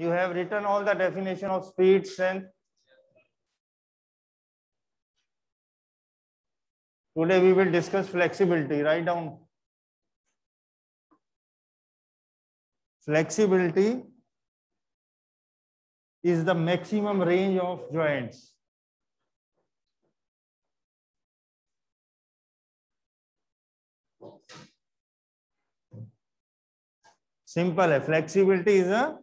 You have written all the definition of speed, strength. Today we will discuss flexibility. Write down. Flexibility is the maximum range of joints. Simple. Flexibility is a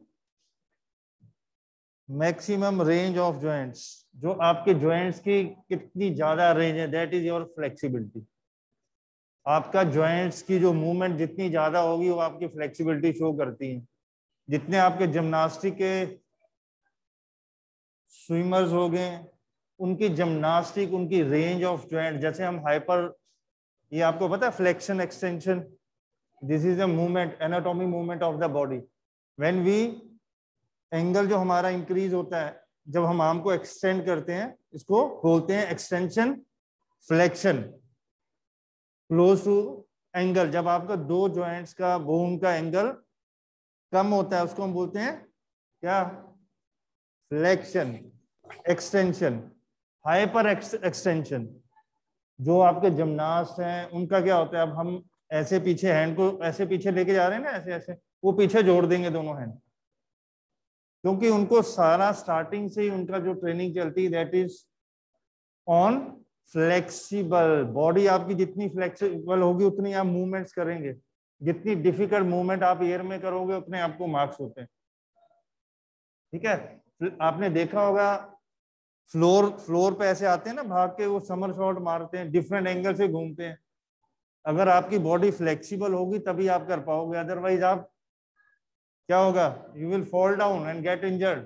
maximum range of joints जो आपके joints की कितनी ज़्यादा range है that is your flexibility आपका joints की जो movement जितनी ज़्यादा होगी, वो आपकी फ्लेक्सिबिलिटी शो करती है। जितने आपके जिमनास्टिक के स्विमर्स हो गए, उनकी जिमनास्टिक उनकी रेंज ऑफ़ ज्वाइंट जैसे हम हाइपर ये आपको पता है flexion extension this is a movement anatomy movement of the body when we angle जो हमारा इंक्रीज होता है, जब हम आर्म को एक्सटेंड करते हैं, इसको बोलते हैं extension flexion. Close to angle जब आपका दो ज्वाइंट्स का बोन का एंगल कम होता है, उसको हम बोलते हैं क्या? फ्लेक्शन एक्सटेंशन हाइपर एक्सटेंशन जो आपके जिमनास्ट हैं, उनका क्या होता है, अब हम ऐसे पीछे हैंड को, ऐसे पीछे लेके जा रहे हैं ना, ऐसे ऐसे, वो पीछे जोड़ देंगे दोनों हैंड क्योंकि उनको सारा स्टार्टिंग से ही उनका जो ट्रेनिंग चलती है that is on flexible body आपकी जितनी फ्लेक्सिबल होगी, उतनी आप मूवमेंट्स करेंगे। जितनी डिफ़िकल्ट मूवमेंट आप एयर में करोगे, उतने आपको मार्क्स होते हैं। ठीक है? आपने देखा होगा फ्लोर फ्लोर पे ऐसे आते हैं ना, भाग के वो समर शॉट मारते हैं डिफरेंट एंगल से घूमते हैं। अगर आपकी बॉडी फ्लेक्सिबल होगी, तभी आप कर पाओगे। अदरवाइज़ आप क्या होगा? You will fall down and get injured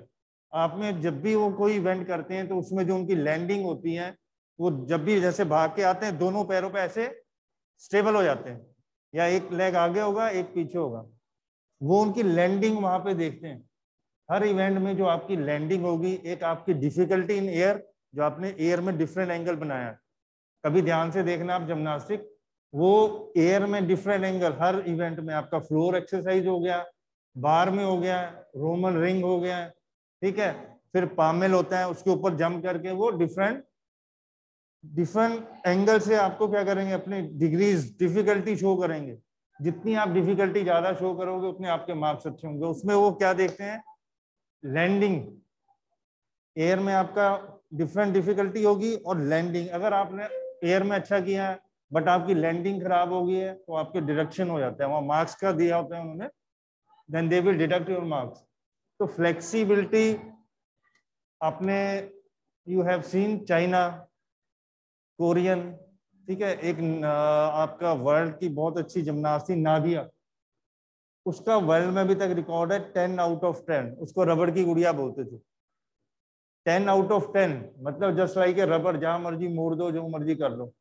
आप में जब भी वो कोई इवेंट करते हैं तो उसमें जो उनकी लैंडिंग होती है, वो जब भी जैसे भाग के आते हैं, दोनों पैरों पे ऐसे स्टेबल हो जाते हैं। या एक लेग आगे होगा, एक पीछे होगा। वो उनकी लैंडिंग वहाँ पे देखते हैं। हर इवेंट में जो आपकी लैंडिंग होगी, एक आपकी डिफिकल्टी इन एयर जो आपने एयर में डिफरेंट एंगल बनाया। कभी ध्यान से देखना आप जिमनास्टिक वो एयर में डिफरेंट एंगल हर इवेंट में आपका फ्लोर एक्सरसाइज हो गया। बार में हो गया, रोमन रिंग हो गया, ठीक है? फिर पामेल होता है, उसके ऊपर जम करके वो डिफरेंट डिफरेंट एंगल से आपको क्या करेंगे? अपनी डिग्रीज डिफिकल्टी शो करेंगे। जितनी आप डिफिकल्टी ज़्यादा शो करोगे, उतने आपके मार्क्स अच्छे होंगे। उसमें वो क्या देखते हैं? लैंडिंग एयर में आपका डिफरेंट डिफिकल्टी होगी और लैंडिंग अगर आपने एयर में अच्छा किया है बट आपकी लैंडिंग खराब हो गई है तो आपके डिडक्शन हो जाता है। वहाँ मार्क्स का दिया होता है उन्होंने then they will deduct your marks तो फ्लेक्सिबिलिटी आपने you have seen China Korean ठीक है, एक आपका वर्ल्ड की बहुत अच्छी जिमनास्ट नादिया। उसका वर्ल्ड में अभी तक रिकॉर्ड है टेन आउट ऑफ़ टेन उसको रबड़ की गुड़िया बोलते थे। टेन आउट ऑफ़ टेन मतलब जस्ट लाइक रबड़, जहाँ मर्ज़ी मोड़ दो, जो मर्ज़ी कर लो।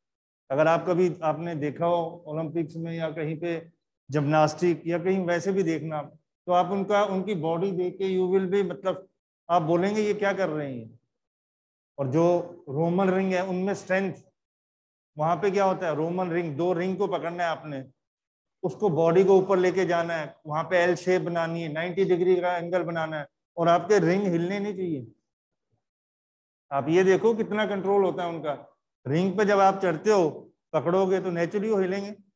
अगर आप कभी आपने देखा हो ओलंपिक्स में या कहीं पे जिमनास्टिक या कहीं वैसे भी देखना तो आप उनका, उनकी बॉडी देख के यू विल भी मतलब आप बोलेंगे ये क्या कर रहे हैं? और जो रोमन रिंग है, उनमें स्ट्रेंथ वहाँ पे क्या होता है? रोमन रिंग दो रिंग को पकड़ना है आपने। उसको बॉडी को ऊपर लेके जाना है। वहाँ पे एल शेप बनानी है 90 डिग्री का एंगल बनाना है। और आपके रिंग हिलने नहीं चाहिए। आप ये देखो कितना कंट्रोल होता है उनका। रिंग पे जब आप चढ़ते हो, पकड़ोगे तो नेचुरली वो हिलेंगे।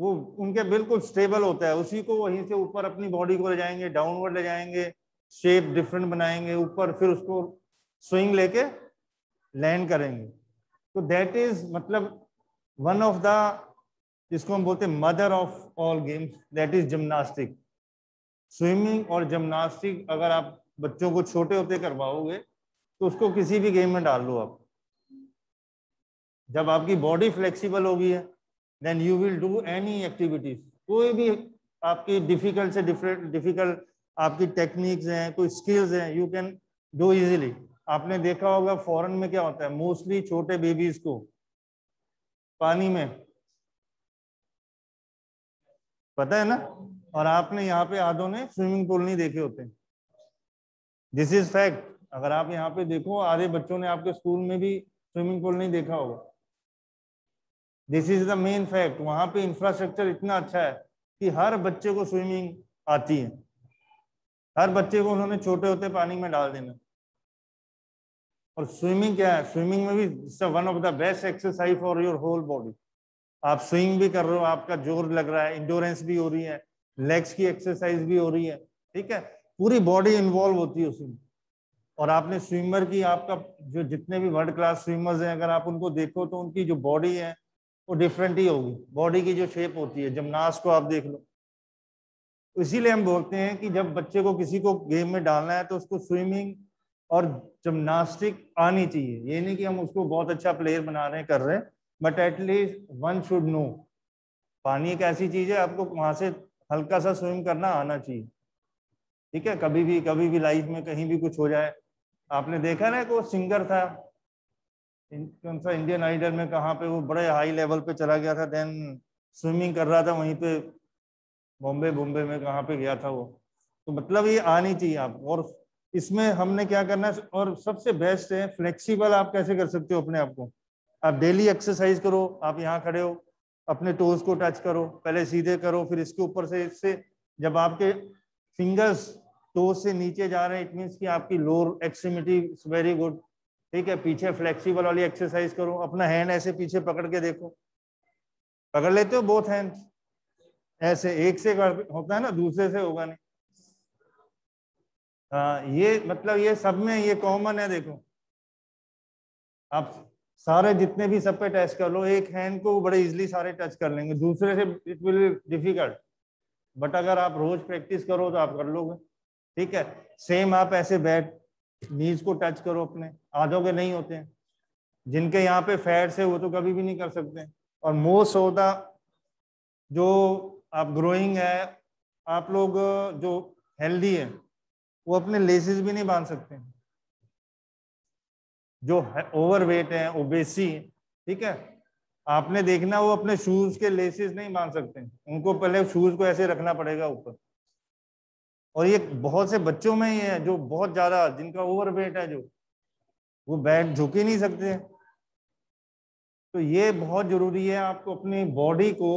वो उनके बिल्कुल स्टेबल होता है। उसी को वहीं से ऊपर अपनी बॉडी को ले जाएँगे डाउनवर्ड ले जाएँगे शेप डिफरेंट बनाएँगे, ऊपर फिर उसको स्विंग लेके लैंड करेंगे। तो दैट इज़ मतलब वन ऑफ़ द जिसको हम बोलते हैं mother of all games that is gymnastic swimming और जिमनास्टिक अगर आप बच्चों को छोटे होते करवाओगे तो उसको किसी भी गेम में डाल लो आप। जब आपकी बॉडी फ्लेक्सिबल होगी है then you will do any activities कोई भी आपकी डिफ़िकल्ट से डिफरेंट डिफ़िकल्ट आपकी टेक्निक्स हैं, कोई स्किल्स हैं यू कैन डू इजीली आपने देखा होगा फॉरेन में क्या होता है? मोस्टली छोटे बेबीज को पानी में। पता है ना? और आपने यहाँ पे आधो ने स्विमिंग पूल नहीं देखे होते। दिस इज़ फैक्ट अगर आप यहाँ पे देखो, आधे बच्चों ने आपके स्कूल में भी स्विमिंग पूल नहीं देखा होगा। This is the main fact वहाँ पे इंफ्रास्ट्रक्चर इतना अच्छा है कि हर बच्चे को स्विमिंग आती है। हर बच्चे को उन्होंने छोटे होते पानी में डाल देना। और स्विमिंग क्या है? स्विमिंग में भी one of the best exercise for your whole body आप स्विंग भी कर रहे हो, आपका ज़ोर लग रहा है इंडोरेंस भी हो रही है लेग्स की एक्सरसाइज भी हो रही है, ठीक है? पूरी बॉडी इन्वॉल्व होती है उसमें और आपने स्विमर की, आपका जो जितने भी वर्ल्ड क्लास स्विमर्स हैं, अगर आप उनको देखो तो उनकी जो बॉडी है वो डिफरेंट ही होगी। बॉडी की जो शेप होती है जिमनास्ट को आप देख लो। इसीलिए हम बोलते हैं कि जब बच्चे को किसी को गेम में डालना है तो उसको स्विमिंग और जिमनास्टिक आनी चाहिए। ये नहीं कि हम उसको बहुत अच्छा प्लेयर बना रहे कर रहे हैं but at least one should know पानी एक ऐसी चीज़ है, आपको वहाँ से हल्का सा स्विम करना आना चाहिए। ठीक है? कभी भी कभी भी लाइफ में कहीं भी कुछ हो जाए। आपने देखा ना को सिंगर था कौन सा इंडियन आइडल में कहाँ पे वो बड़े हाई लेवल पे चला गया था देन स्विमिंग कर रहा था, वहीं पे बॉम्बे बॉम्बे में कहाँ पे गया था वो। तो मतलब ये आनी चाहिए आप, और इसमें हमने क्या करना है, और सबसे बेस्ट है फ्लेक्सिबल आप कैसे कर सकते हो अपने आप को? आप डेली एक्सरसाइज करो, आप यहाँ खड़े हो, अपने टोज को टच करो, पहले सीधे करो, फिर इसके ऊपर से, इससे जब आपके फिंगर्स टोज से नीचे जा रहे हैं इट मीन्स कि आपकी लोअर एक्सट्रीमिटी वेरी गुड ठीक है, पीछे फ्लेक्सिबल वाली एक्सरसाइज करो, अपना हैंड ऐसे पीछे पकड़ के देखो। पकड़ लेते हो बोथ हैंड ऐसे एक से होता है ना, दूसरे से होगा नहीं। हाँ ये मतलब ये सब में ये कॉमन है, देखो। आप सारे जितने भी सब पे टच कर लो, एक हैंड को बड़े इजिली सारे टच कर लेंगे। दूसरे से इट विल डिफ़िकल्ट बट अगर आप रोज प्रैक्टिस करो तो आप कर लोगे। ठीक है? सेम आप ऐसे बैठ नीज को टच करो अपने। आधों के नहीं होते हैं। जिनके यहाँ पे फैट्स है, वो तो कभी भी नहीं कर सकते। और मोस्ट होता जो आप ग्रोइंग है, आप लोग, जो हेल्दी है, वो अपने लेसेस भी नहीं बाँध सकते। जो ओवर वेट है ओबेसी ठीक है? आपने देखना, वो अपने शूज़ के लेसेस नहीं बाँध सकते। उनको पहले शूज़ को ऐसे रखना पड़ेगा ऊपर। और ये बहुत से बच्चों में ही है जो बहुत ज़्यादा जिनका ओवर वेट है जो वो बैठ झुक ही नहीं सकते तो ये बहुत ज़रूरी है आपको अपनी बॉडी को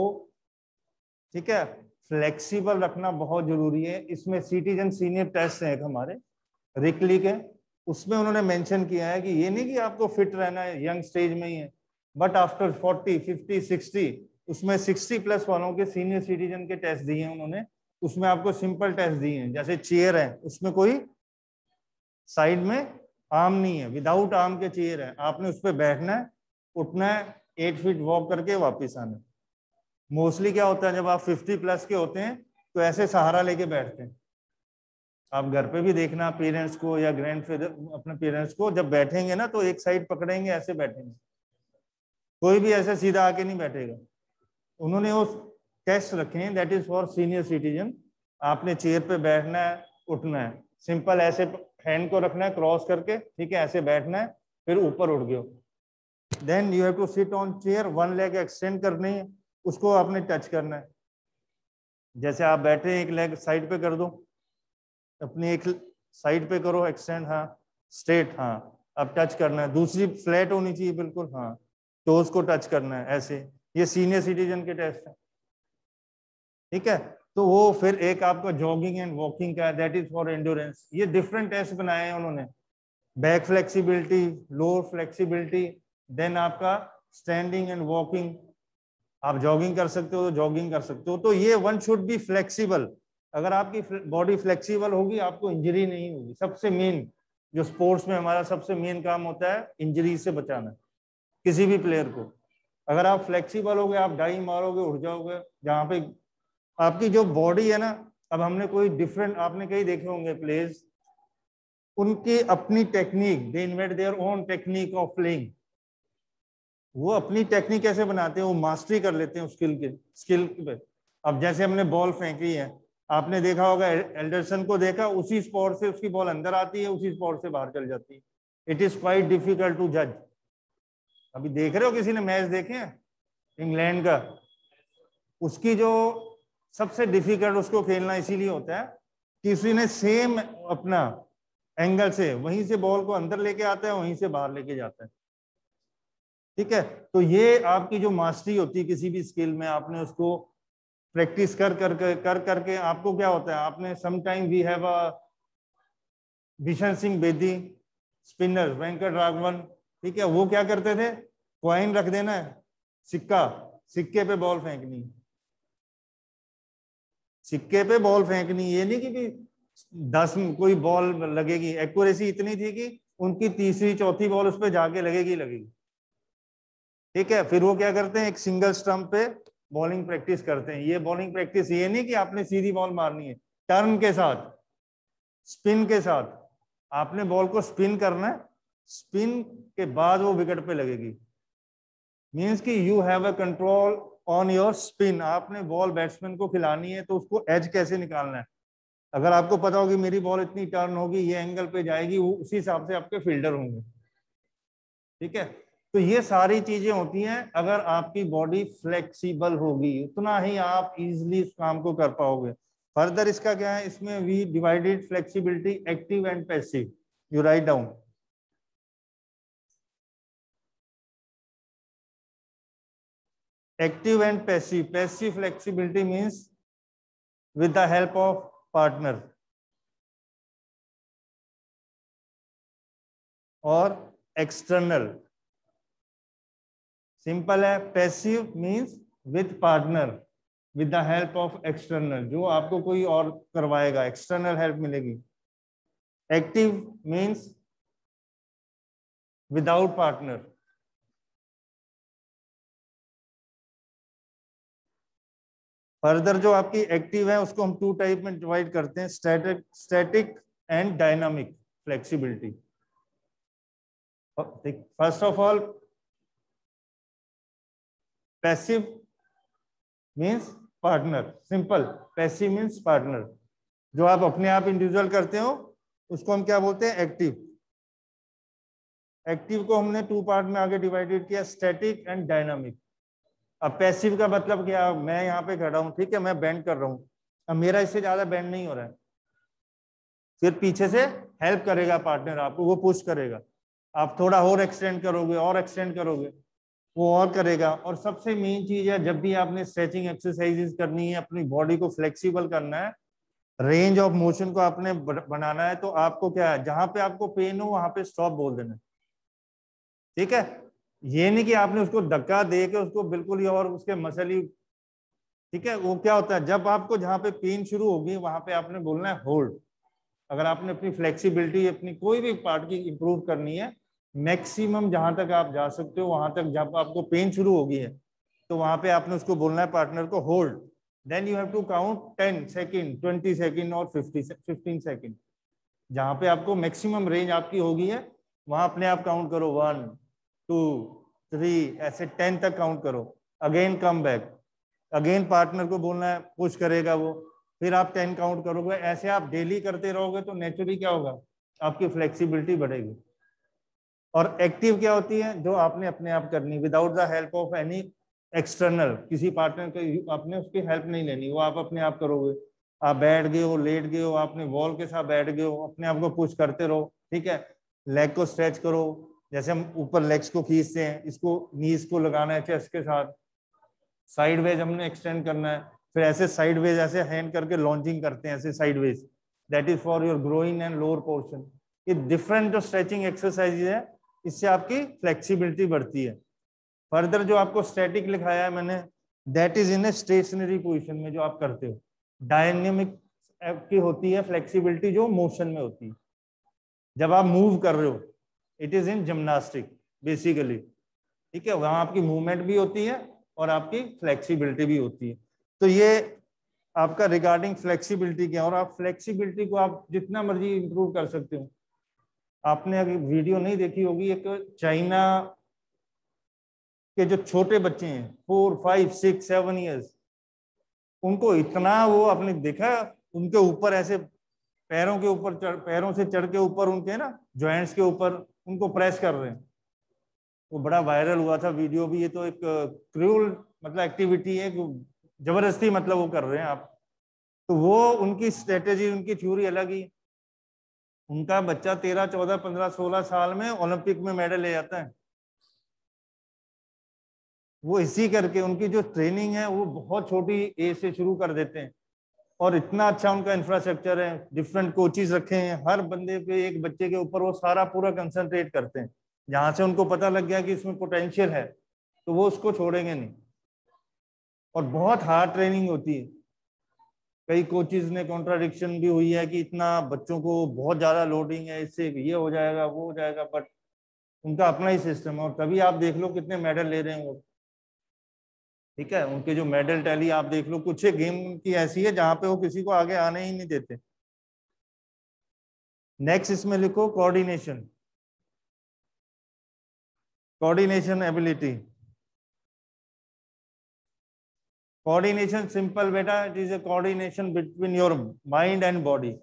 ठीक है फ्लेक्सिबल रखना बहुत ज़रूरी है। इसमें सिटीजन सीनियर टेस्ट है हमारे रिकली के। उसमें उन्होंने मेंशन किया है कि ये नहीं कि आपको फिट रहना है यंग स्टेज में ही है बट आफ्टर 40, 50, 60 उसमें 60 प्लस वालों के सीनियर सिटीजन के टेस्ट दिए हैं उन्होंने। उसमें आपको सिंपल टेस्ट दिए हैं। जैसे चेयर है, उसमें कोई साइड में आर्म नहीं है। विदाउट आर्म के चेयर है। आपने उस पर बैठना है, उठना है एट फीट वॉक करके वापिस आना मोस्टली क्या होता है, जब आप फिफ्टी प्लस के होते हैं तो ऐसे सहारा लेके बैठते हैं। आप घर पे भी देखना पेरेंट्स को या ग्रैंड अपने पेरेंट्स को, जब बैठेंगे ना तो एक साइड पकड़ेंगे, ऐसे बैठेंगे। कोई भी ऐसे सीधा आके नहीं बैठेगा। उन्होंने वो टेस्ट रखे that is for senior citizen आपने चेयर पे बैठना है, उठना है। सिंपल ऐसे हैंड को रखना है क्रॉस करके, ठीक है, ऐसे बैठना है, फिर ऊपर उठ गए then you have to sit on chair one leg extend करनी है, उसको आपने टच करना है। जैसे आप बैठे एक लेग साइड पे कर दो। अपनी एक साइड पे करो एक्सटेंड हाँ। स्ट्रेट हाँ। अब टच करना है। दूसरी फ्लैट होनी चाहिए, बिल्कुल हाँ। टोज को टच करना है, ऐसे। ये सीनियर सिटीजन के टेस्ट है। ठीक है? तो वो फिर एक आपका जॉगिंग एंड वॉकिंग का दैट इज़ फॉर एंडोरेंस ये डिफरेंट टेस्ट बनाए हैं उन्होंने। Back flexibility lower flexibility then आपका स्टैंडिंग एंड वॉकिंग आप जॉगिंग कर सकते हो तो जॉगिंग कर सकते हो। तो ये वन शुड बी फ्लेक्सिबल अगर आपकी बॉडी फ्लेक्सिबल होगी, आपको इंजरी नहीं होगी। सबसे मेन जो स्पोर्ट्स में हमारा सबसे मेन काम होता है इंजरी से बचाना, किसी भी प्लेयर को। अगर आप फ्लेक्सिबल हो गए आप डाई मारोगे उठ जाओगे, जहाँ पे आपकी जो बॉडी है ना, अब हमने कोई डिफरेंट आपने कहीं देखे होंगे प्लेयर्स उनकी अपनी technique they invent their own technique of playing वो अपनी टेक्निक कैसे बनाते हैं, वो मास्टरी कर लेते हैं स्किल के स्किल पे। अब जैसे हमने बॉल फेंकी है, आपने देखा होगा एल्डरसन को देखा, उसी स्पॉट से उसकी बॉल अंदर आती है, उसी स्पॉट से बाहर चल जाती है। It is quite difficult to जज अभी देख रहे हो किसी ने मैच देखे हैं? इंग्लैंड का। उसकी जो सबसे डिफ़िकल्ट उसको खेलना इसीलिए होता है कि उसी ने सेम अपना एंगल से, वहीं से बॉल को अंदर लेके आता है, वहीं से बाहर लेके जाता है। ठीक है? तो ये आपकी जो मास्टरी होती है किसी भी स्किल में, आपने उसको प्रैक्टिस कर कर कर कर, करके आपको क्या होता है? आपने some time we have a Bishan Singh Bedi spinner Venkataraghavan ठीक है? वो क्या करते थे? क्वाइन रख देना है, सिक्का, सिक्के पे बॉल फेंकनी। सिक्के पे बॉल फेंकनी, ये नहीं कि दस कोई बॉल लगेगी। एक्यूरेसी इतनी थी कि उनकी तीसरी, चौथी बॉल उस पर जाके लगेगी लगेगी। ठीक है, फिर वो क्या करते हैं? एक सिंगल स्टंप पे बॉलिंग प्रैक्टिस करते हैं। ये बॉलिंग प्रैक्टिस ये नहीं कि आपने सीधी बॉल मारनी है। टर्न के साथ, स्पिन के साथ, आपने बॉल को स्पिन करना है। स्पिन के बाद वो विकेट पे लगेगी। मीन्स कि you have a control on your spin आपने बॉल बैट्समैन को खिलानी है तो उसको एज कैसे निकालना है? अगर आपको पता होगी मेरी बॉल इतनी टर्न होगी, ये एंगल पे जाएगी, वो उसी हिसाब से आपके फील्डर होंगे। ठीक है? तो ये सारी चीज़ें होती हैं। अगर आपकी बॉडी फ्लेक्सिबल होगी, उतना ही आप इजिली इस काम को कर पाओगे। फर्दर इसका क्या है? इसमें we divided flexibility active and passive you write down active and passive passive flexibility means with the help of partner और एक्सटर्नल सिंपल है passive means with partner with the help of external जो आपको कोई और करवाएगा external help मिलेगी. Active means without partner further जो आपकी एक्टिव है, उसको हम टू टाइप में डिवाइड करते हैं static static and dynamic flexibility first of all passive means partner simple passive means partner जो आप अपने आप इंडिविजुअल करते हो, उसको हम क्या बोलते हैं? एक्टिव एक्टिव को हमने टू पार्ट में आगे डिवाइडेड किया स्टैटिक एंड डायनामिक अब पैसिव का मतलब क्या? मैं यहाँ पे खड़ा हूँ, ठीक है? मैं बैंड कर रहा हूँ। अब मेरा इससे ज़्यादा बैंड नहीं हो रहा है। फिर पीछे से हेल्प करेगा पार्टनर आपको, वो पुश करेगा। आप थोड़ा और एक्सटेंड करोगे, और एक्सटेंड करोगे, वो और करेगा। और सबसे मेन चीज़ है, जब भी आपने स्ट्रेचिंग एक्सरसाइजेस करनी है, अपनी बॉडी को फ्लेक्सिबल करना है रेंज ऑफ़ मोशन को आपने बनाना है तो आपको क्या है, जहाँ पे आपको पेन हो, वहाँ पे स्टॉप बोल देना ठीक है? ये नहीं कि आपने उसको धक्का दे के उसको बिल्कुल ही और उसके मसल ही, ठीक है, वो क्या होता है, जब आपको जहाँ पे पेन शुरू होगी, वहाँ पे आपने बोलना है होल्ड अगर आपने अपनी फ्लेक्सिबिलिटी अपनी कोई भी पार्ट की इंप्रूव करनी है मैक्सिमम जहाँ तक आप जा सकते हो, वहाँ तक जब आपको पेन शुरू होगी है तो वहाँ पे आपने उसको बोलना है पार्टनर को hold then you have to count ten second twenty second और फिफ्टी फिफ्टीन सेकेंड जहाँ पे आपको मैक्सिमम रेंज आपकी होगी है, वहाँ अपने आप काउंट करो वन टू थ्री ऐसे टेन तक काउंट करो। Again come back again partner को बोलना है पुश करेगा वो। फिर आप टेन काउंट करोगे। ऐसे आप डेली करते रहोगे तो नेचुरली क्या होगा? आपकी फ्लेक्सिबिलिटी बढ़ेगी। और एक्टिव क्या होती है? जो आपने अपने आप करनी। Without the help of any external किसी पार्टनर को, आपने उसकी हेल्प नहीं लेनी। वो आप अपने आप करोगे। आप बैठ गए हो, लेट गए हो, आपने वॉल के साथ बैठ गए हो, अपने आप को पुश करते रहो। ठीक है? लेग को स्ट्रेच करो। जैसे हम ऊपर लेग्स को खींचते हैं, इसको नीज को लगाना है चेस्ट के साथ। साइड वेज हमने एक्सटेंड करना है, फिर ऐसे साइड वेज ऐसे हैंड करके लॉन्चिंग करते हैं, ऐसे side wedge that is for your growing and lower portion ये डिफरेंट जो स्ट्रेचिंग एक्सरसाइज है, इससे आपकी फ्लेक्सिबिलिटी बढ़ती है। फर्दर जो आपको स्टैटिक लिखाया है मैंने that is in a stationary position में जो आप करते हो। डायनेमिक की होती है फ्लेक्सिबिलिटी जो मोशन में होती है। जब आप मूव कर रहे हो it is in gymnastic basically ठीक है? वहाँ आपकी मूवमेंट भी होती है और आपकी फ्लेक्सिबिलिटी भी होती है। तो ये आपका रिगार्डिंग फ्लेक्सिबिलिटी क्या और आप फ्लेक्सिबिलिटी को आप जितना मर्ज़ी इंप्रूव कर सकते हो। आपने अगर वीडियो नहीं देखी होगी, एक चाइना के जो छोटे बच्चे हैं four five six seven years उनको इतना वो आपने देखा, उनके ऊपर ऐसे पैरों के ऊपर पैरों से चढ़ के ऊपर उनके ना ज्वाइंट्स के ऊपर उनको प्रेस कर रहे हैं। वो बड़ा वायरल हुआ था वीडियो भी, ये तो एक क्रूल मतलब एक्टिविटी है ज़बरदस्ती मतलब वो कर रहे हैं आप। तो वो उनकी स्ट्रेटेजी उनकी थ्योरी अलग ही। उनका बच्चा तेरह, चौदह, पंद्रह, सोलह साल में ओलंपिक में मेडल ले जाता है। वो इसी करके उनकी जो ट्रेनिंग है, वो बहुत छोटी एज से शुरू कर देते हैं। और इतना अच्छा उनका इंफ्रास्ट्रक्चर है डिफरेंट कोचिज रखे हैं, हर बंदे पे, एक बच्चे के ऊपर वो सारा पूरा कंसंट्रेट करते हैं। जहाँ से उनको पता लग गया कि इसमें पोटेंशियल है तो वो उसको छोड़ेंगे नहीं। और बहुत हार्ड ट्रेनिंग होती है। कई कोचिज ने कॉन्ट्राडिक्शन भी हुई है कि इतना बच्चों को बहुत ज़्यादा लोडिंग है, इससे ये हो जाएगा, वो हो जाएगा बट उनका अपना ही सिस्टम है। और तभी आप देख लो कितने मेडल ले रहे हैं वो। ठीक है? उनके जो मेडल टैली आप देख लो, कुछ गेम की ऐसी है जहाँ पे वो किसी को आगे आने ही नहीं देते। नेक्स्ट इसमें लिखो coordination coordination ability coordination simple बेटा it is a coordination between your mind and body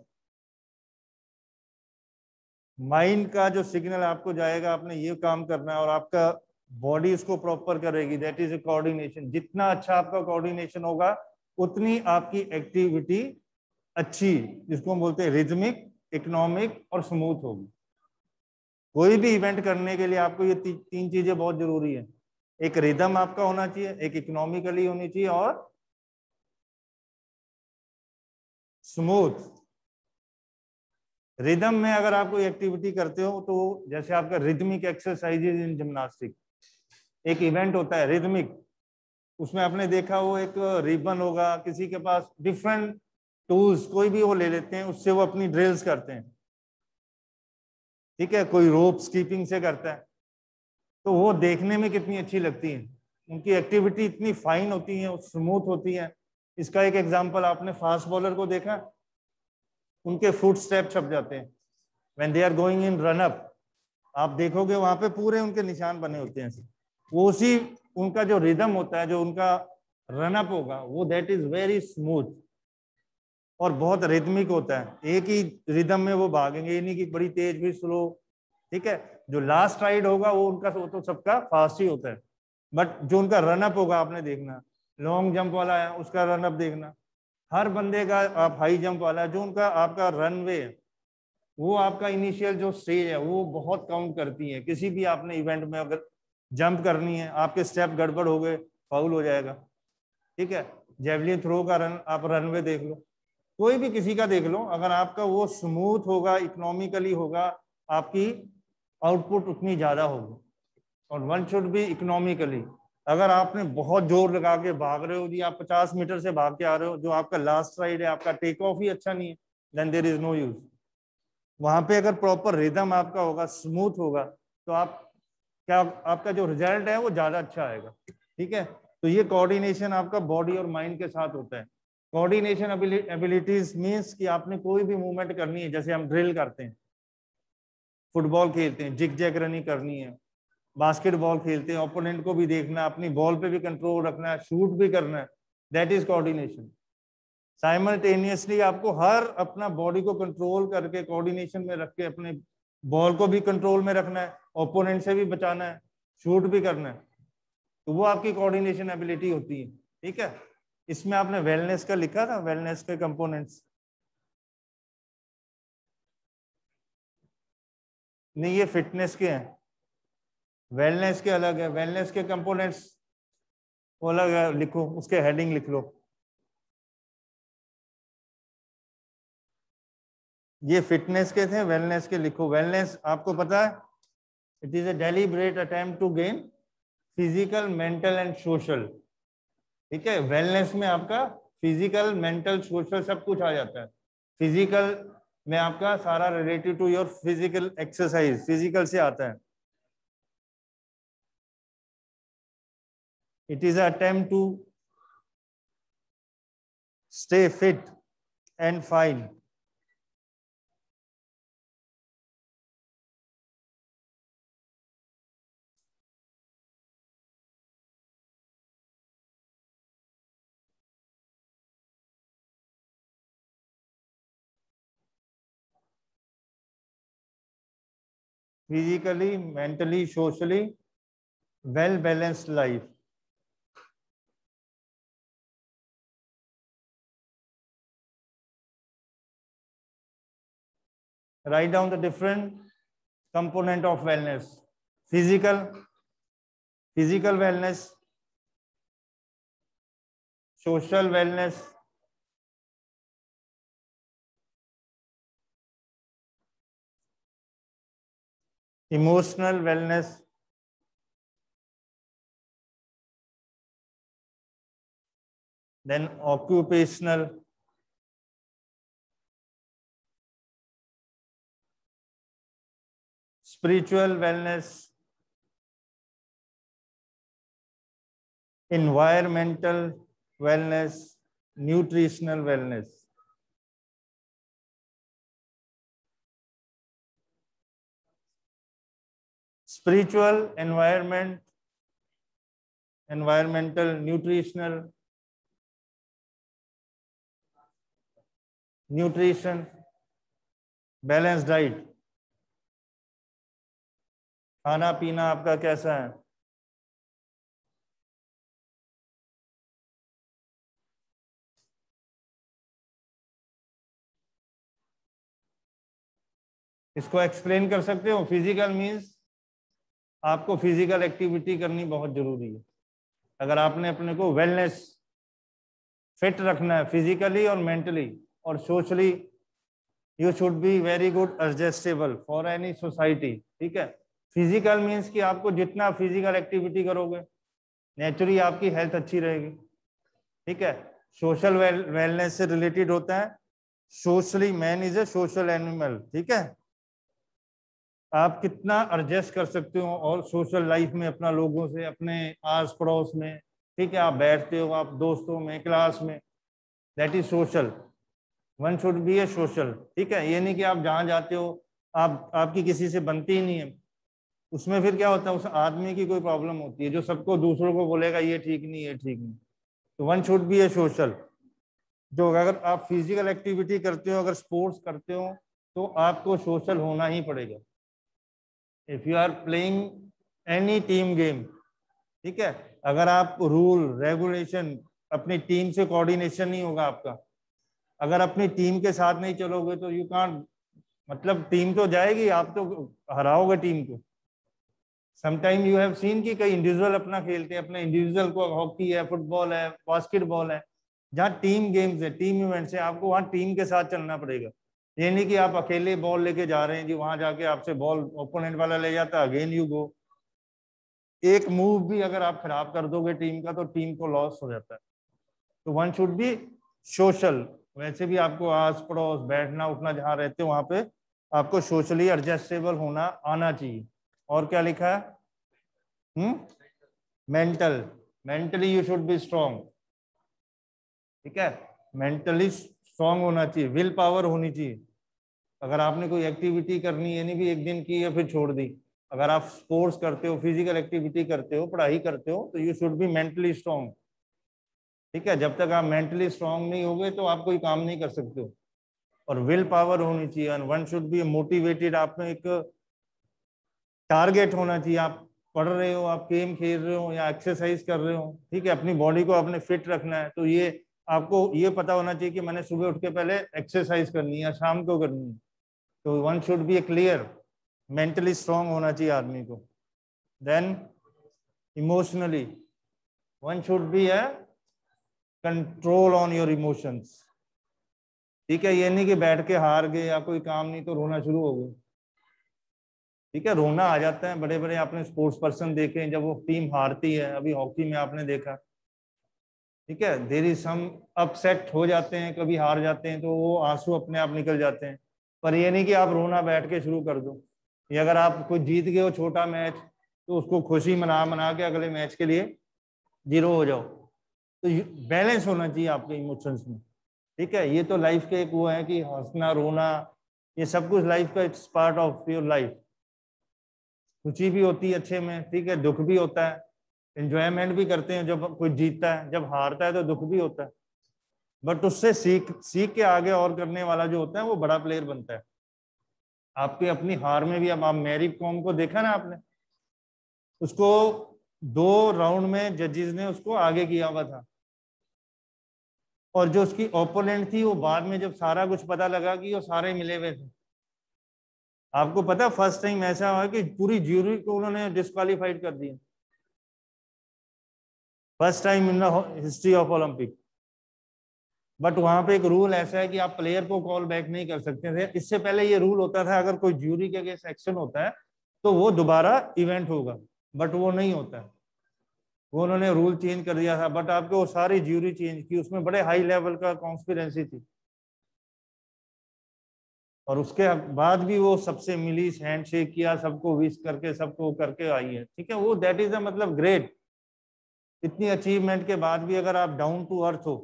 mind का जो सिग्नल आपको जाएगा, आपने ये काम करना है और आपका बॉडी उसको प्रॉपर करेगी दैट इज़ ए कोऑर्डिनेशन जितना अच्छा आपका कोऑर्डिनेशन होगा उतनी आपकी एक्टिविटी अच्छी जिसको हम बोलते हैं रिदमिक इकोनॉमिक और स्मूथ होगी। कोई भी इवेंट करने के लिए आपको ये ती, तीन चीज़ें बहुत ज़रूरी है। एक रिदम आपका होना चाहिए एक इकोनॉमिकली होनी चाहिए और स्मूथ रिदम में अगर आप कोई एक्टिविटी करते हो तो जैसे आपका रिदमिक एक्सरसाइजेज इन जिम्नास्टिक एक इवेंट होता है रिदमिक उसमें आपने देखा वो एक रिबन होगा, किसी के पास डिफरेंट टूल्स कोई भी वो ले लेते हैं, उससे वो अपनी ड्रिल्स करते हैं। ठीक है, कोई रोप स्कीपिंग से करता है। तो वो देखने में कितनी अच्छी लगती है। उनकी एक्टिविटी इतनी फाइन होती है स्मूथ होती है। इसका एक एग्जांपल आपने फास्ट बॉलर को देखा? उनके फुट स्टेप छप जाते हैं। When they are going in run up आप देखोगे वहाँ पे पूरे उनके निशान बने होते हैं। वो उसी, उनका जो रिदम होता है, जो उनका रनअप होगा, वो दैट इज़ वेरी स्मूथ और बहुत रिदमिक होता है। एक ही रिदम में वो भागेंगे, ये नहीं कि बड़ी तेज भी स्लो ठीक है? जो लास्ट राइड होगा, वो उनका, वो तो सबका फास्ट ही होता है। बट जो उनका रनअप होगा, आपने देखना लॉन्ग जंप वाला है, उसका रनअप देखना। हर बंदे का, आप हाई जंप वाला है, जो उनका, आपका रनवे है, वो आपका इनिशियल जो स्टेज है, वो बहुत काउंट करती है। किसी भी आपने इवेंट में अगर जंप करनी है, आपके स्टेप गड़बड़ हो गए, फाउल हो जाएगा। ठीक है? जेवलिन थ्रो का रन, आप रनवे देख लो। कोई भी किसी का देख लो, अगर आपका वो स्मूथ होगा इकोनॉमिकली होगा, आपकी आउटपुट उतनी ज़्यादा होगी। और वन शुड बी इकोनॉमिकली अगर आपने बहुत ज़ोर लगा के भाग रहे हो जी आप 50 मीटर से भाग के आ रहे हो, जो आपका लास्ट राइड है, आपका टेक ऑफ़ ही अच्छा नहीं है then there is no use वहाँ पे अगर प्रॉपर रिदम आपका होगा स्मूथ होगा तो आप क्या आपका जो रिज़ल्ट है वो ज़्यादा अच्छा आएगा, ठीक है? तो ये कोऑर्डिनेशन आपका बॉडी और माइंड के साथ होता है। कोऑर्डिनेशन एबिलिटीज मीन्स कि आपने कोई भी मूवमेंट करनी है, जैसे हम ड्रिल करते हैं फुटबॉल खेलते हैं जिग जैग रनिंग करनी है बास्केटबॉल खेलते हैं ओपोनेंट को भी देखना, अपनी बॉल पे भी कंट्रोल रखना है शूट भी करना है दैट इज़ कोऑर्डिनेशन साइमल्टेनियसली आपको हर अपना बॉडी को कंट्रोल करके कोऑर्डिनेशन में रख के अपने बॉल को भी कंट्रोल में रखना है ओपोनेंट से भी बचाना है शूट भी करना है तो वो आपकी कोऑर्डिनेशन एबिलिटी होती है, ठीक है? इसमें आपने वेलनेस का लिखा था वेलनेस के कंपोनेंट्स नहीं, ये फिटनेस के हैं। वेलनेस के अलग है वेलनेस के कंपोनेंट्स अलग है, लिखो, उसके हेडिंग लिख लो। ये फिटनेस के थे वेलनेस के लिखो। वेलनेस आपको पता है it is a deliberate attempt to gain physical mental and social ठीक है? वेलनेस में आपका फ़िज़िकल मेंटल सोशल सब कुछ आ जाता है। फ़िज़िकल में आपका सारा related to your physical exercise physical से आता है। Is an attempt to stay fit and fine physically, mentally, socially, well balanced life. Write down the different component of wellness. Physical, physical wellness, social wellness, emotional wellness. Then occupational. Spiritual wellness. Environmental wellness. Nutritional wellness spiritual environment environmental nutritional nutrition balanced diet खाना पीना आपका कैसा है इसको explain कर सकते हो physical means आपको फ़िज़िकल एक्टिविटी करनी बहुत ज़रूरी है। अगर आपने अपने को वेलनेस फिट रखना है फिजिकली और मेंटली और socially you should be very good adjustable for any society ठीक है? फ़िज़िकल मीन्स कि आपको जितना फ़िज़िकल एक्टिविटी करोगे नेचुरली आपकी हेल्थ अच्छी रहेगी, ठीक है? सोशल वेलनेस से रिलेटेड होता है। Socially man is a social animal ठीक है? आप कितना एडजस्ट कर सकते हो और सोशल लाइफ में अपना लोगों से, अपने आस पड़ोस में? ठीक है, आप बैठते हो, आप दोस्तों में क्लास में। That is social one should be a social ठीक है, ये नहीं कि आप जहाँ जाते हो, आप, आपकी किसी से बनती ही नहीं है। उसमें फिर क्या होता है, उस आदमी की कोई प्रॉब्लम होती है, जो सबको, दूसरों को बोलेगा, ये ठीक नहीं, ये ठीक नहीं। तो one should be a social जो अगर आप फ़िज़िकल एक्टिविटी करते हो, अगर स्पोर्ट्स करते हो तो आपको सोशल होना ही पड़ेगा। If you are playing any team game ठीक है? अगर आप रूल रेगुलेशन अपनी टीम से कोऑर्डिनेशन नहीं होगा आपका। अगर अपनी टीम के साथ नहीं चलोगे तो यू कांट मतलब टीम तो जाएगी, आप तो हराओगे टीम को। समटाइम यू हैव सीन कि कई इंडिविजुअल अपना खेलते हैं, अपने इंडिविजुअल को हॉकी है फुटबॉल है बास्केटबॉल है, जहाँ टीम गेम्स है टीम इवेंट्स है, आपको वहाँ टीम के साथ चलना पड़ेगा। ये नहीं कि आप अकेले बॉल लेके जा रहे हैं, जी, वहाँ जाके आपसे बॉल ओपोनेंट वाला ले जाता अगेन यू गो एक मूव भी अगर आप खराब कर दोगे टीम का तो टीम को लॉस हो जाता है. तो वन शुड बी सोशल वैसे भी आपको आस पड़ोस बैठना, उठना, जहाँ रहते हो, वहाँ पे आपको सोशली एडजस्टेबल होना, आना चाहिए. और क्या लिखा है? Mental mentally you should be strong ठीक है? मेंटली स्ट्रॉन्ग होना चाहिए. विल पावर होनी चाहिए. अगर आपने कोई एक्टिविटी करनी है नहीं भी एक दिन की या फिर छोड़ दी, अगर आप स्पोर्ट्स करते हो फ़िज़िकल एक्टिविटी करते हो, पढ़ाई करते हो तो you should be mentally strong ठीक है? जब तक आप मेंटली स्ट्रॉन्ग नहीं होगे तो आप कोई काम नहीं कर सकते हो। और विल पावर होनी चाहिए and one should be motivated आप में एक टारगेट होना चाहिए। आप पढ़ रहे हो, आप गेम खेल रहे हो, या एक्सरसाइज कर रहे हो, ठीक है? अपनी बॉडी को आपने फिट रखना है तो ये आपको, ये पता होना चाहिए कि मैंने सुबह उठ के पहले एक्सरसाइज करनी है या शाम को करनी है। तो one should be a clear mentally strong होना चाहिए आदमी को। Then emotionally one should be a control on your emotions ठीक है, ये नहीं कि बैठ के हार गए या कोई काम नहीं तो रोना शुरू हो गए ठीक है, रोना आ जाता है। बड़े बड़े आपने स्पोर्ट्स पर्सन देखे, जब वो टीम हारती है, अभी हॉकी में आपने देखा। ठीक है देर इज़ सम अपसेट हो जाते हैं, कभी हार जाते हैं तो वो आँसू अपने आप निकल जाते हैं। पर ये नहीं कि आप रोना बैठ के शुरू कर दो। या अगर आप कोई जीत गए हो छोटा मैच तो उसको खुशी मना मना के अगले मैच के लिए ज़ीरो हो जाओ। तो बैलेंस होना चाहिए आपके इमोशंस में, ठीक है? ये तो लाइफ के एक वो है कि हंसना, रोना, ये सब कुछ लाइफ का it's part of your life. खुशी भी होती है अच्छे में, ठीक है? दुख भी होता है। एंजॉयमेंट भी करते हैं जब कोई जीतता है। जब हारता है तो दुख भी होता है। बट उससे सीख सीख के आगे और करने वाला जो होता है, वो बड़ा प्लेयर बनता है। आपकी अपनी हार में भी अब, आप मैरी कॉम को देखा ना आपने? उसको दो राउंड में जजेस ने उसको आगे किया हुआ था। और जो उसकी ओपोनेंट थी, वो बाद में जब सारा कुछ पता लगा कि वो सारे मिले हुए थे। आपको पता फ़र्स्ट टाइम ऐसा हुआ कि पूरी ज्यूरी को उन्होंने डिस्कालीफाइड कर दिया। First time in the history of Olympic but वहाँ पे एक रूल ऐसा है कि आप प्लेयर को कॉल बैक नहीं कर सकते थे। इससे पहले ये रूल होता था, अगर कोई ज्यूरी के अगेंस्ट एक्शन होता है तो वो दोबारा इवेंट होगा। बट वो नहीं होता है। वो उन्होंने रूल चेंज कर दिया था। बट आपके वो सारी ज्यूरी चेंज की, उसमें बड़े हाई लेवल का कॉन्स्पिरेंसी थी। और उसके बाद भी वो सबसे मिली हैंड शेक किया, सबको विश करके, सबको करके आई है। ठीक है? वो दैट इज़ द मतलब ग्रेट इतनी अचीवमेंट के बाद भी अगर आप डाउन टू अर्थ हो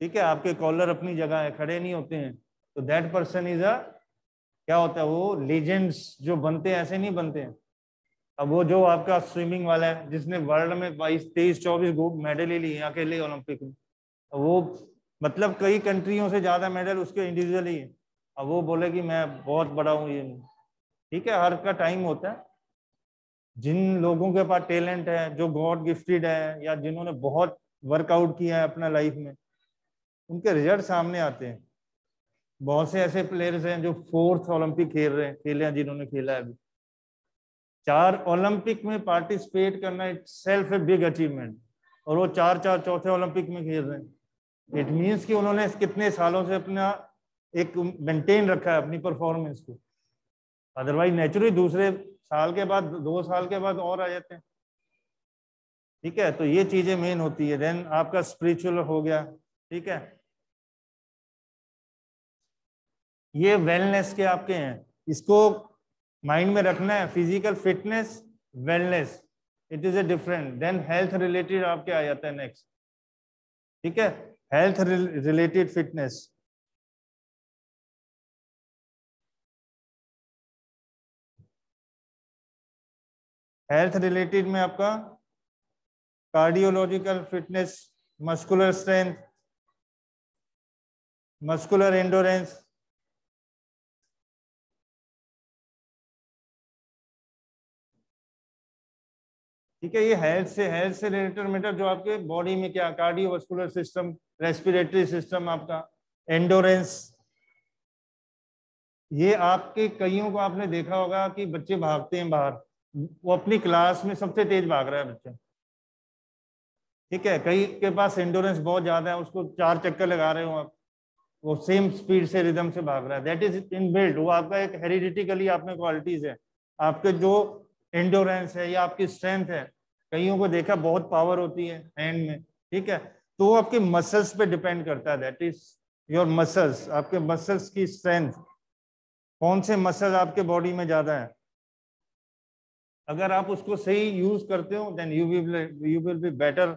ठीक है, आपके कॉलर अपनी जगह है, खड़े नहीं होते हैं। तो दैट पर्सन इज़ अ क्या होता है वो? लेजेंड्स जो बनते हैं, ऐसे नहीं बनते हैं। अब वो जो आपका स्विमिंग वाला है, जिसने वर्ल्ड में बाईस, तेईस, चौबीस गोल्ड मेडल ही लिए, अकेले ओलंपिक में। वो मतलब कई कंट्रियों से ज़्यादा मेडल उसके इंडिविजुअली है अब वो बोले कि मैं बहुत बड़ा हूँ, ये ठीक है, हर का टाइम होता है। जिन लोगों के पास टैलेंट है, जो गॉड गिफ्टेड है, या जिन्होंने बहुत वर्कआउट किया है अपना लाइफ में उनके रिज़ल्ट सामने आते हैं। बहुत से ऐसे प्लेयर्स हैं जो फोर्थ ओलंपिक खेल रहे हैं, खेले हैं, जिन्होंने खेला है अभी। चार ओलंपिक में पार्टिसिपेट करना itself a big achievement और वो चार चार, चौथे ओलंपिक में खेल रहे हैं। इट मीन्स कि उन्होंने कितने सालों से अपना एक मेंटेन रखा है अपनी परफॉर्मेंस को। अदरवाइज़ नेचुरली दूसरे साल के बाद, दो साल के बाद और आ जाते हैं। ठीक है? तो ये चीज़ें मेन होती है। देन आपका स्पिरिचुअल हो गया। ठीक है? ये वेलनेस के आपके हैं। इसको माइंड में रखना है। Physical fitness wellness it is a different than health related आपके आ जाता है नेक्स्ट ठीक है? Health related fitness health related में आपका cardiological fitness muscular strength muscular endurance ठीक है, ये हेल्थ से हेल्थ से रिलेटेड मैटर जो आपके बॉडी में क्या कार्डियोवास्कुलर सिस्टम रेस्पिरेटरी सिस्टम आपका एंडोरेंस ये आपके कईयों को आपने देखा होगा कि बच्चे भागते हैं बाहर। वो अपनी क्लास में सबसे तेज भाग रहा है बच्चा। ठीक है, कई के पास एंडोरेंस बहुत ज़्यादा है, उसको चार चक्कर लगा रहे हो आप। वो सेम स्पीड से रिदम से भाग रहा है। दैट इज़ इन बिल्ड वो आपका एक हेरिडिटिकली आप में क्वालिटीज है। आपके जो एंडोरेंस है, या आपकी स्ट्रेंथ है। कईयों को देखा बहुत पावर होती है हैंड में, ठीक है? तो वो आपके मसल्स पे डिपेंड करता है दैट इज़ योर मसल्स आपके मसल्स की स्ट्रेंथ कौन से मसल आपके बॉडी में ज़्यादा है? अगर आप उसको सही यूज़ करते हो then you will you will be better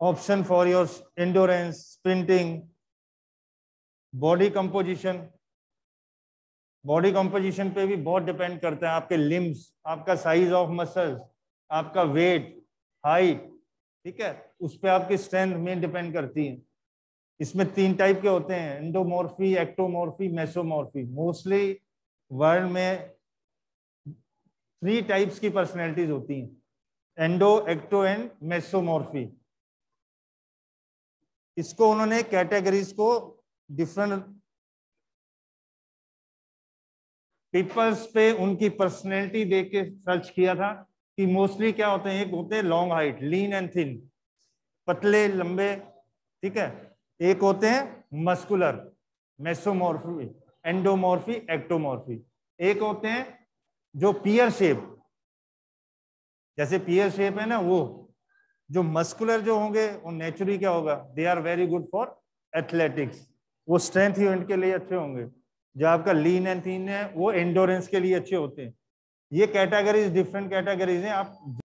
option for your endurance sprinting body composition body composition पे भी बहुत डिपेंड करता है आपके लिम्स आपका साइज़ ऑफ़ मसल्स आपका वेट हाइट ठीक है? उस पर आपकी स्ट्रेंथ मेन डिपेंड करती है। इसमें तीन टाइप के होते हैं endomorphy ectomorphy mesomorphy mostly world में थ्री टाइप्स की पर्सनैलिटीज होती हैं एंडो एक्टो एंड मेसोमोर्फी इसको उन्होंने कैटेगरीज को डिफरेंट पीपल्स पे उनकी पर्सनैलिटी देख के सर्च किया था कि मोस्टली क्या होते हैं, एक होते हैं long height lean and thin पतले, लंबे, ठीक है? एक होते हैं मस्कुलर मेसोमोर्फी एंडोमोर्फी एक्टोमोर्फी एक होते हैं जो पियर शेप जैसे पियर शेप है ना वो, जो मस्कुलर जो होंगे, वो नेचुरली क्या होगा? They are very good for athletics वो स्ट्रेंथ इवेंट के लिए अच्छे होंगे। जो आपका लीन एंड थीन है, वो एंडोरेंस के लिए अच्छे होते हैं। ये कैटेगरीज डिफरेंट कैटेगरीज हैं, आप